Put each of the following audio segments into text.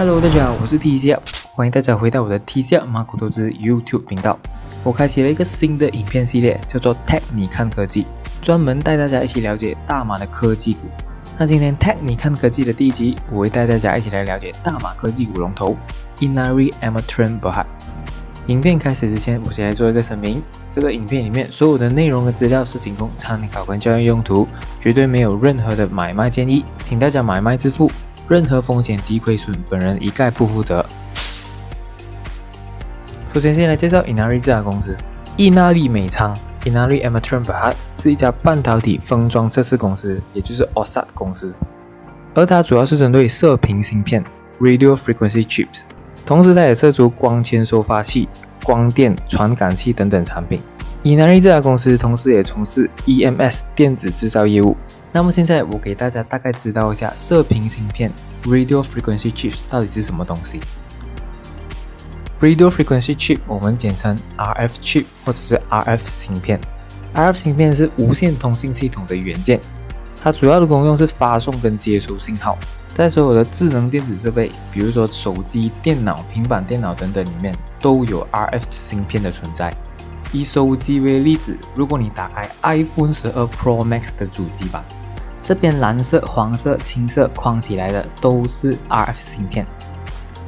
Hello，大家好，我是 T C L，，欢迎大家回到我的 T C L 马股投资 YouTube 频道。我开启了一个新的影片系列，叫做 Tech 你看科技，专门带大家一起了解大马的科技股。那今天 Tech 你看科技的第一集，我会带大家一起来了解大马科技股龙头 Inari Amatran Berhad。影片开始之前，我先来做一个声明：这个影片里面所有的内容和资料是仅供参考跟教育用途，绝对没有任何的买卖建议，请大家买卖自负。任何风险及亏损，本人一概不负责。首先，先来介绍 Inari 这家公司。意大利美仓 Inari Amatran Berhad 是一家半导体封装测试公司，也就是 OSAT 公司。而它主要是针对射频芯片 （Radio Frequency Chips），同时它也涉足光纤收发器、光电传感器等等产品。以南瑞这家公司同时也从事 EMS 电子制造业务。那么现在我给大家大概知道一下射频芯片 （Radio Frequency Chips） 到底是什么东西。Radio Frequency Chip 我们简称 RF Chip 或者是 RF 芯片。RF 芯片是无线通信系统的元件，它主要的功用是发送跟接收信号。在所有的智能电子设备，比如说手机、电脑、平板电脑等等里面，都有 RF 芯片的存在。以手机为例子，如果你打开 iPhone 十二 Pro Max 的主机板，这边蓝色、黄色、青色框起来的都是 RF 芯片。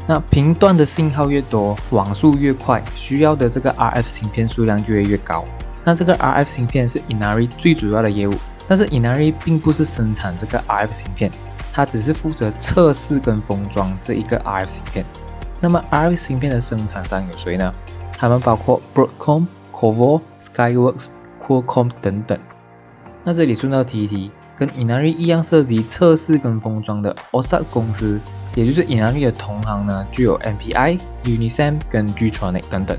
那频段的信号越多，网速越快，需要的这个 RF 芯片数量就会越高。那这个 RF 芯片是 Inari 最主要的业务，但是 Inari 并不是生产这个 RF 芯片，它只是负责测试跟封装这一个 RF 芯片。那么 RF 芯片的生产商有谁呢？他们包括 Broadcom。C o v o Skyworks、Qualcomm 等等。那这里顺道提一提，跟 Inari 一样涉及测试跟封装的 OSAT 公司，也就是 Inari 的同行呢，具有 MPI、Unisem 跟 Gtronic 等等。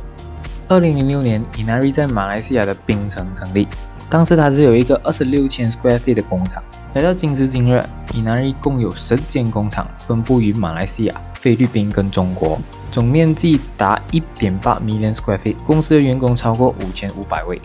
二零零六年，Inari 在马来西亚的槟城成立，当时它只有一个二十六千 square feet 的工厂。来到今时今日，Inari 共有十间工厂，分布于马来西亚、菲律宾跟中国。总面积达一点八 million square feet，公司的员工超过五千五百位。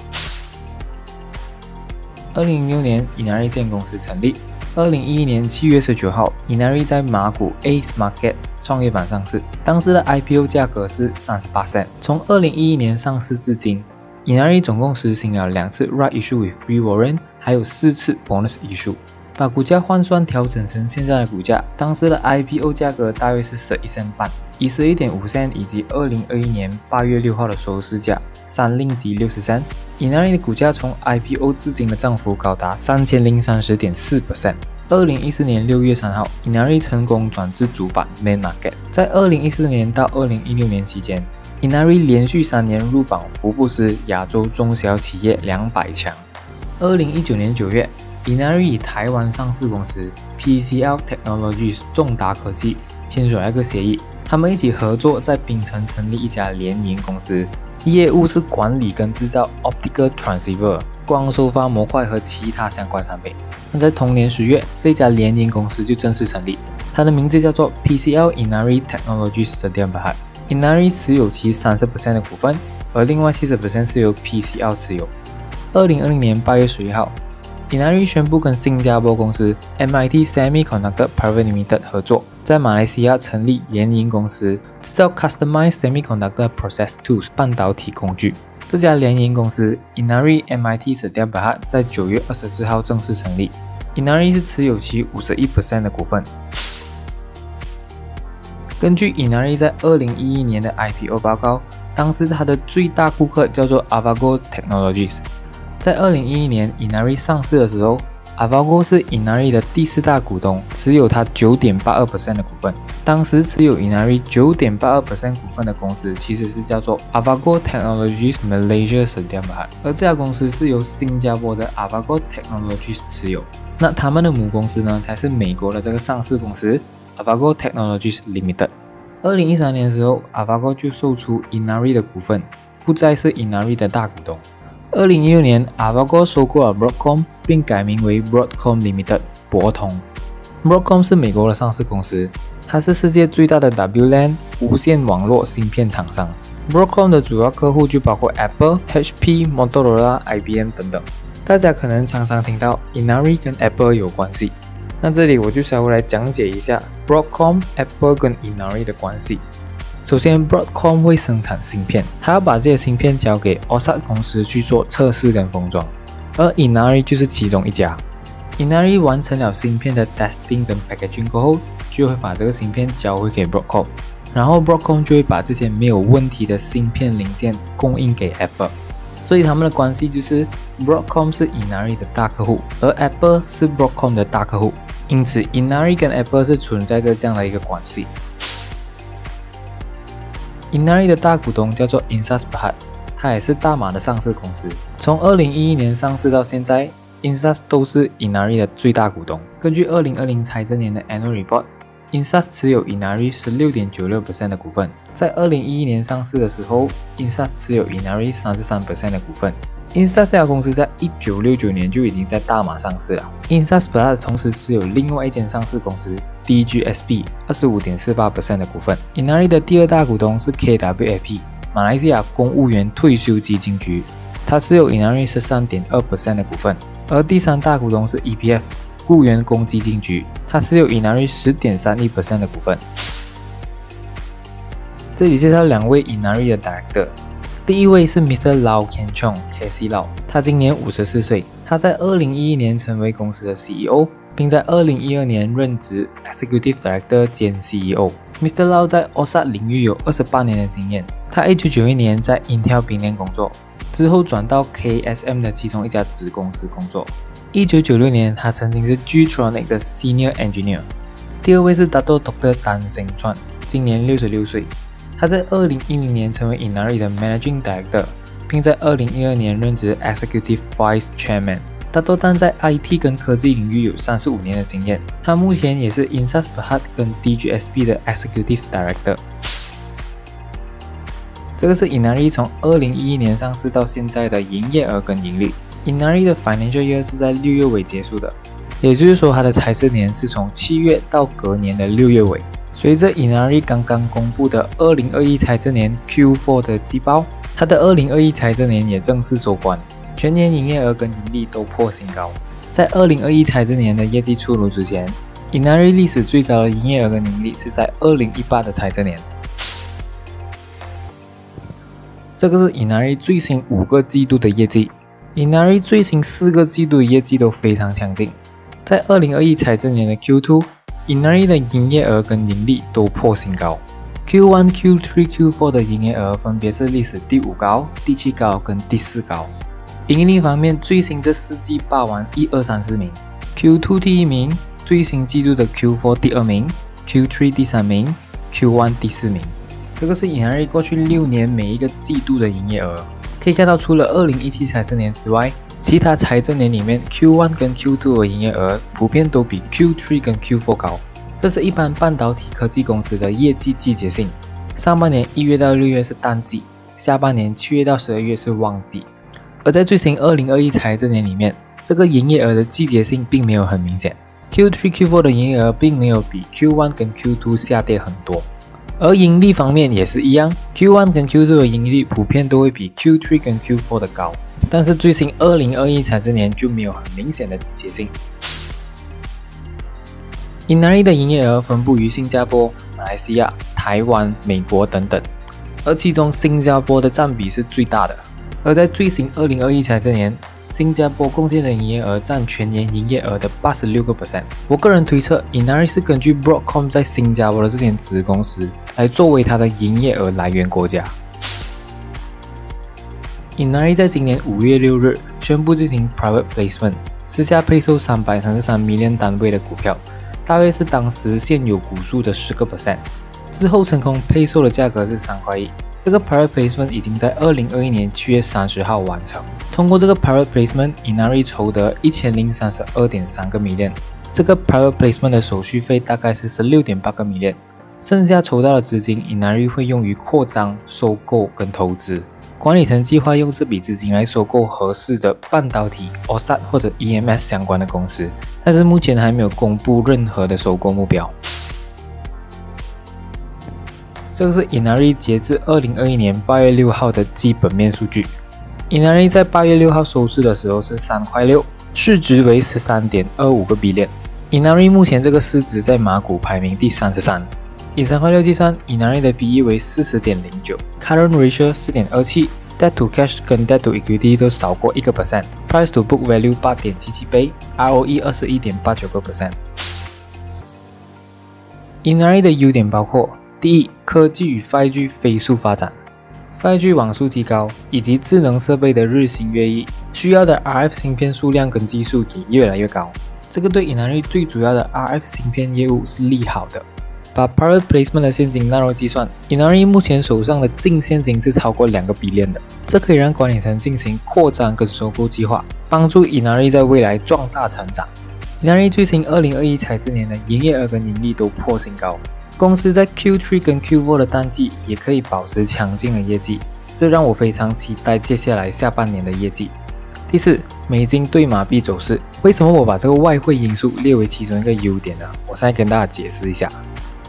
二零零六年，Inari 建公司成立。二零一一年七月十九号，Inari 在马股 A Market 创业板上市，当时的 IPO 价格是三十八 cent。从二零一一年上市至今，Inari 总共实行了两次 Right Issue with Free Warrant，还有四次 Bonus Issue。把股价换算调整成现在的股价，当时的 IPO 价格大约是十一仙半，以十一点五仙以及二零二一年八月六号的收市价三令吉六十三，Inari 的股价从 IPO 至今的涨幅高达三千零三十点四 percent。二零一四年六月三号，Inari 成功转至主板 Main Market。在二零一四年到二零一六年期间，Inari 连续三年入榜福布斯亚洲中小企业两百强。二零一九年九月。Inari 与台湾上市公司 PCL Technologies 重达科技签署了一个协议，他们一起合作在槟城成立一家联营公司，业务是管理跟制造 Optical Transceiver 光收发模块和其他相关产品。那在同年十月，这家联营公司就正式成立，它的名字叫做 PCL Inari Technologies Sdn Bhd。Inari 持有其三十 percent 的股份，而另外七十 percent 是由 PCL 持有。二零二零年八月十一号。Inari 宣布跟新加坡公司 MIT Semiconductor Private Limited 合作，在马来西亚成立联营公司，制造 Customized Semiconductor Process Tools 半导体工具。这家联营公司 Inari MIT Sdn Bhd 在九月二十四号正式成立。Inari 是持有其五十一 percent 的股份。根据 Inari 在二零一一年的 IPO 报告，当时它的最大顾客叫做 Avago Technologies。在二零一一年 Inari 上市的时候，Avago 是 Inari 的第四大股东，持有它九点八二 percent 的股份。当时持有 Inari 九点八二 percent 股份的公司，其实是叫做 Avago Technologies Malaysia Sdn Bhd，而这家公司是由新加坡的 Avago Technologies 持有。那他们的母公司呢，才是美国的这个上市公司 Avago Technologies Limited。二零一三年的时候，Avago 就售出 Inari 的股份，不再是 Inari 的大股东。二零一六年，Avago 收购了 Broadcom，并改名为 Broadcom Limited（ 博通）。Broadcom 是美国的上市公司，它是世界最大的 WLAN 无线网络芯片厂商。Broadcom 的主要客户就包括 Apple、HP、Motorola、IBM 等等。大家可能常常听到 Inari 跟 Apple 有关系，那这里我就稍微来讲解一下 Broadcom、Apple 跟 Inari 的关系。首先，Broadcom 会生产芯片，它要把这些芯片交给 OSAT 公司去做测试跟封装，而 Inari 就是其中一家。Inari 完成了芯片的 testing 跟 packaging 过后，就会把这个芯片交回给 Broadcom，然后 Broadcom 就会把这些没有问题的芯片零件供应给 Apple。所以他们的关系就是 Broadcom 是 Inari 的大客户，而 Apple 是 Broadcom 的大客户。因此，Inari 跟 Apple 是存在着这样的一个关系。Inari 的大股东叫做 Insas Berhad，它也是大马的上市公司。从2011年上市到现在，Insas 都是 Inari 的最大股东。根据2020财政年的 Annual Report，Insas 持有 Inari 16.96%的股份。在2011年上市的时候，Insas 持有 Inari 33%的股份。Insas 这家公司在一九六九年就已经在大马上市了。Insas p l u 同时持有另外一间上市公司 DGSB 二十五点四八的股份。Inari 的第二大股东是 KWAP 马来西亚公务员退休基金局，它持有 Inari 十三点二的股份。而第三大股东是 EPF 雇员工基金局，它持有 Inari 十点三一的股份。这里介绍两位 Inari 的 Director。第一位是 Mr. Lau Ken Chong，K.C. Lau，他今年五十四岁。他在二零一一年成为公司的 CEO，并在二零一二年任职 Executive Director 兼 CEO。Mr. Lau 在 OSAT 领域有二十八年的经验。他一九九一年在 Intel 冰链工作，之后转到 KSM 的其中一家子公司工作。一九九六年，他曾经是 Gtronic 的 Senior Engineer。第二位是 Dato Dr. Tan Seng Chuan，今年六十六岁。他在二零一零年成为 Inari 的 Managing Director，并在二零一二年任职 Executive Vice Chairman。他多单在 IT 跟科技领域有三十五年的经验。他目前也是 Insas Berhad 跟 DGSB 的 Executive Director。这个是 Inari 从二零一一年上市到现在的营业额跟盈利。Inari 的 Financial Year 是在六月尾结束的，也就是说它的财政年是从七月到隔年的六月尾。随着 Inari 刚刚公布的2021财政年 Q4 的季报，它的2021财政年也正式收官，全年营业额跟盈利都破新高。在2021财政年的业绩出炉之前，Inari 历史最高的营业额跟盈利是在2018的财政年。这个是 Inari 最新五个季度的业绩，Inari 最新四个季度的业绩都非常强劲。在2021财政年的 Q2。Inari 的营业额跟盈利都破新高，Q1、Q3、Q4 的营业额分别是历史第五高、第七高跟第四高。盈利方面，最新这四季霸王一二三四名，Q2 第一名，最新季度的 Q4 第二名，Q3 第三名，Q1 第四名。这个是 Inari 过去六年每一个季度的营业额，可以看到除了2017财政年之外。其他财政年里面，Q1 跟 Q2 的营业额普遍都比 Q3 跟 Q4 高。这是一般半导体科技公司的业绩季节性。上半年一月到六月是淡季，下半年七月到十二月是旺季。而在最新2021财政年里面，这个营业额的季节性并没有很明显。Q3、Q4 的营业额并没有比 Q1 跟 Q2 下跌很多。而盈利方面也是一样，Q1 跟 Q2 的盈利普遍都会比 Q3 跟 Q4 的高。但是最新二零二一财政年就没有很明显的季节性。Inari 的营业额分布于新加坡、马来西亚、台湾、美国等等，而其中新加坡的占比是最大的。而在最新二零二一财政年，新加坡贡献的营业额占全年营业额的八十六个 percent。我个人推测，Inari 是根据 Broadcom 在新加坡的这间子公司来作为它的营业额来源国家。Inari 在今年五月六日宣布进行 private placement，私下配售三百三十三 million 单位的股票，大约是当时现有股数的十个 percent。之后成功配售的价格是三块一。这个 private placement 已经在二零二一年七月三十号完成。通过这个 private placement，Inari 筹得一千零三十二点三个 million。这个 private placement 的手续费大概是十六点八个 million。剩下筹到的资金，Inari 会用于扩张、收购跟投资。管理层计划用这笔资金来收购合适的半导体、OSAT 或者 EMS 相关的公司，但是目前还没有公布任何的收购目标。这个是 Inari 截至二零二一年八月六号的基本面数据。Inari 在八月六号收市的时候是三块六，市值为十三点二五个 billion。Inari 目前这个市值在马股排名第三十三。以三块六计算，Inari 的 PE 为四十点零九，Current Ratio 四点二七，Debt to Cash 跟 Debt to Equity 都少过一个 percent，Price to Book Value 八点七七倍，ROE 二十一点八九个 percent。Inari 的优点包括：第一，科技与 5G 飞速发展，5G 网速提高，以及智能设备的日新月异，需要的 RF 芯片数量跟技术也越来越高。这个对以南瑞最主要的 RF 芯片业务是利好的。把 Private Placement 的现金纳入计算以南瑞目前手上的净现金是超过两个 B 链的，这可以让管理层进行扩张跟收购计划，帮助以南瑞在未来壮大成长。以南瑞最新2021财政年的营业额跟盈利都破新高，公司在 Q3 跟 Q4 的淡季也可以保持强劲的业绩，这让我非常期待接下来下半年的业绩。第四，美金对马币走势，为什么我把这个外汇因素列为其中一个优点呢？我现在跟大家解释一下。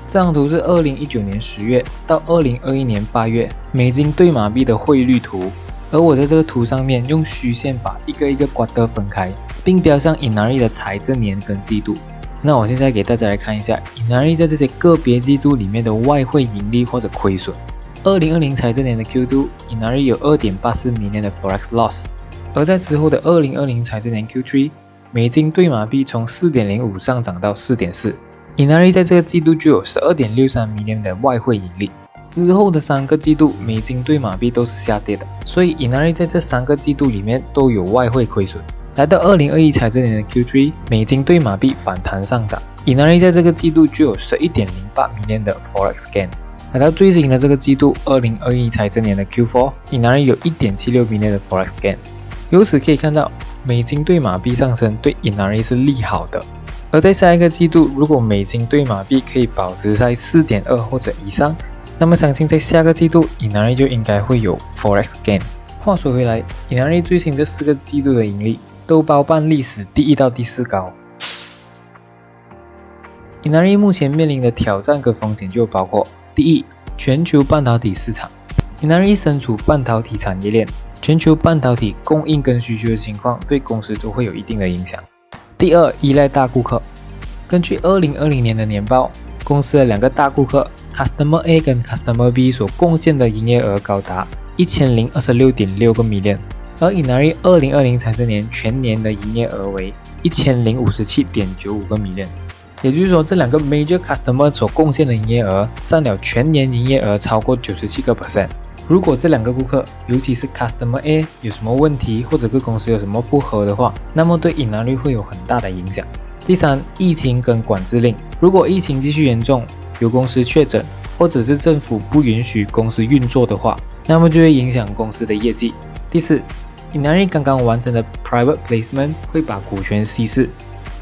这张图是2019年十月到2021年八月美金对马币的汇率图，而我在这个图上面用虚线把一个一个瓜的分开。并标上 Inari 的财政年跟季度。那我现在给大家来看一下 Inari 在这些个别季度里面的外汇盈利或者亏损。二零二零财政年的 Q2，Inari 有二点八四 million 的 forex loss，而在之后的二零二零财政年 Q3，美金兑马币从四点零五上涨到四点四，Inari 在这个季度就有十二点六三 million 的外汇盈利。之后的三个季度，美金兑马币都是下跌的，所以 Inari 在这三个季度里面都有外汇亏损。来到二零二一财政年的 Q3，美金对马币反弹上涨，Inari 在这个季度就有十一点零八%的 forex gain。来到最新的这个季度，二零二一财政年的 Q4，Inari 有一点七六%的 forex gain。由此可以看到，美金对马币上升对 Inari 是利好的。而在下一个季度，如果美金对马币可以保持在四点二或者以上，那么相信在下个季度，Inari 就应该会有 forex gain。话说回来，Inari 最新这四个季度的盈利。都包办历史第一到第四高。Inari 目前面临的挑战跟风险就包括：第一，全球半导体市场。Inari 身处半导体产业链，全球半导体供应跟需求的情况对公司都会有一定的影响。第二，依赖大顾客。根据2020年的年报，公司的两个大顾客 Customer A 跟 Customer B 所贡献的营业额高达一千零二十六点六个 million。而 Inari 二零二零财政年全年的营业额为一千零五十七点九五个 million，也就是说，这两个 major customer 所贡献的营业额占了全年营业额超过九十七个 percent。如果这两个顾客，尤其是 customer A 有什么问题，或者跟公司有什么不合的话，那么对 Inari 会有很大的影响。第三，疫情跟管制令，如果疫情继续严重，有公司确诊，或者是政府不允许公司运作的话，那么就会影响公司的业绩。第四。Inari 刚刚完成的 Private Placement 会把股权稀释，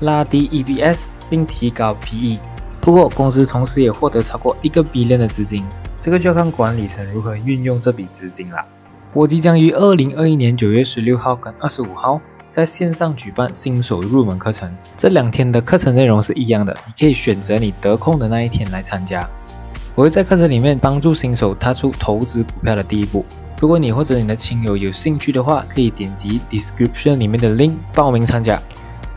拉低 EPS 并提高 PE。不过，公司同时也获得超过一个 billion 的资金，这个就要看管理层如何运用这笔资金了。我即将于二零二一年九月十六号跟二十五号在线上举办新手入门课程，这两天的课程内容是一样的，你可以选择你得空的那一天来参加。我会在课程里面帮助新手踏出投资股票的第一步。如果你或者你的亲友有兴趣的话，可以点击 description 里面的 link 报名参加。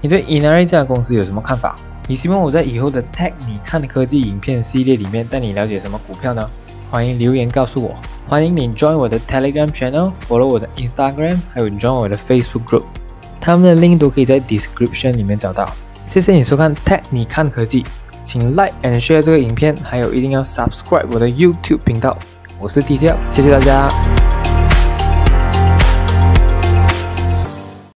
你对 Inari 这家公司有什么看法？你希望我在以后的 Tech 你看科技影片系列里面带你了解什么股票呢？欢迎留言告诉我。欢迎你 join 我的 Telegram channel，follow 我的 Instagram，还有 join 我的 Facebook group，他们的 link 都可以在 description 里面找到。谢谢你收看 Tech 你看科技，请 like and share 这个影片，还有一定要 subscribe 我的 YouTube 频道。我是 DJ，谢谢大家。